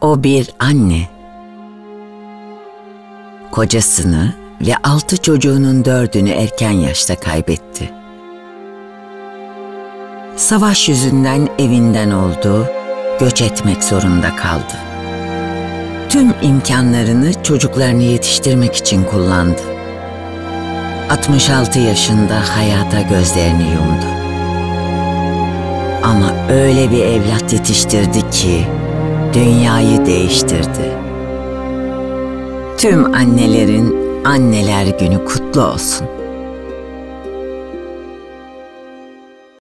O bir anne. Kocasını ve altı çocuğunun dördünü erken yaşta kaybetti. Savaş yüzünden evinden oldu, göç etmek zorunda kaldı. Tüm imkanlarını çocuklarını yetiştirmek için kullandı. 66 yaşında hayata gözlerini yumdu. Ama öyle bir evlat yetiştirdi ki dünyayı değiştirdi. Tüm annelerin anneler günü kutlu olsun.